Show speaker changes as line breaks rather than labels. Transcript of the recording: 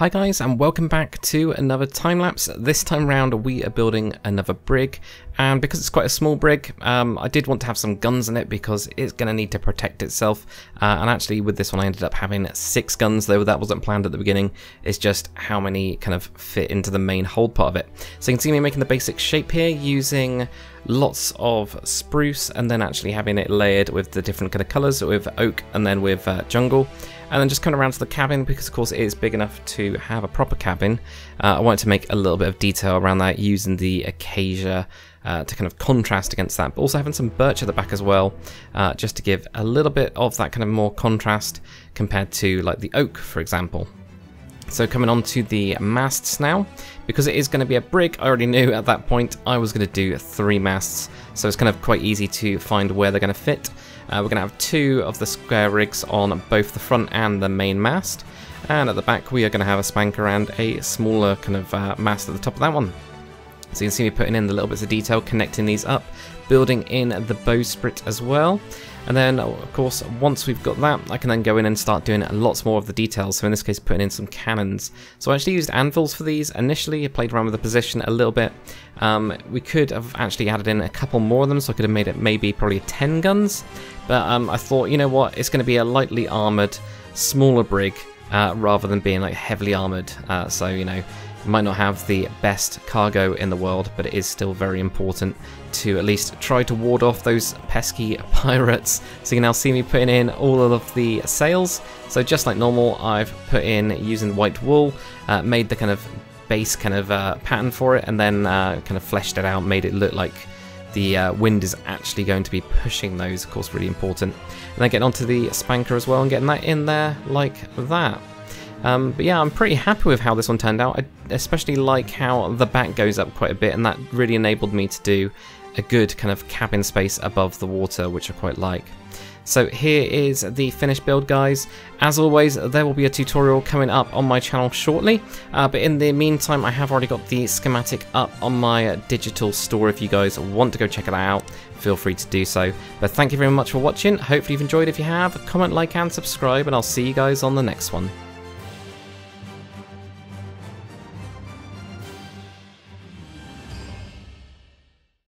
Hi guys and welcome back to another time lapse. This time round we are building another brig and because it's quite a small brig um, I did want to have some guns in it because it's going to need to protect itself uh, and actually with this one I ended up having six guns though that wasn't planned at the beginning it's just how many kind of fit into the main hold part of it. So you can see me making the basic shape here using lots of spruce and then actually having it layered with the different kind of colours with oak and then with uh, jungle and then just coming around to the cabin because of course it is big enough to have a proper cabin. Uh, I wanted to make a little bit of detail around that using the acacia uh, to kind of contrast against that, but also having some birch at the back as well, uh, just to give a little bit of that kind of more contrast compared to like the oak, for example. So coming on to the masts now, because it is going to be a brig, I already knew at that point I was going to do three masts, so it's kind of quite easy to find where they're going to fit. Uh, we're going to have two of the square rigs on both the front and the main mast. And at the back we are going to have a spanker and a smaller kind of uh, mast at the top of that one. So you can see me putting in the little bits of detail, connecting these up, building in the bowsprit as well. And then, of course, once we've got that, I can then go in and start doing lots more of the details. So in this case, putting in some cannons. So I actually used anvils for these. Initially, I played around with the position a little bit. Um, we could have actually added in a couple more of them, so I could have made it maybe probably 10 guns. But um, I thought, you know what, it's going to be a lightly armoured, smaller brig, uh, rather than being like heavily armoured. Uh, so, you know, might not have the best cargo in the world, but it is still very important to at least try to ward off those pesky pirates. So you can now see me putting in all of the sails. So just like normal, I've put in using white wool, uh, made the kind of base kind of uh, pattern for it, and then uh, kind of fleshed it out, made it look like the uh, wind is actually going to be pushing those, of course, really important. And then getting onto the spanker as well and getting that in there like that. Um, but yeah, I'm pretty happy with how this one turned out. I especially like how the back goes up quite a bit, and that really enabled me to do a good kind of cabin space above the water, which I quite like. So here is the finished build guys. As always, there will be a tutorial coming up on my channel shortly, uh, but in the meantime I have already got the schematic up on my digital store if you guys want to go check it out, feel free to do so. But thank you very much for watching, hopefully you've enjoyed. If you have, comment, like and subscribe and I'll see you guys on the next one.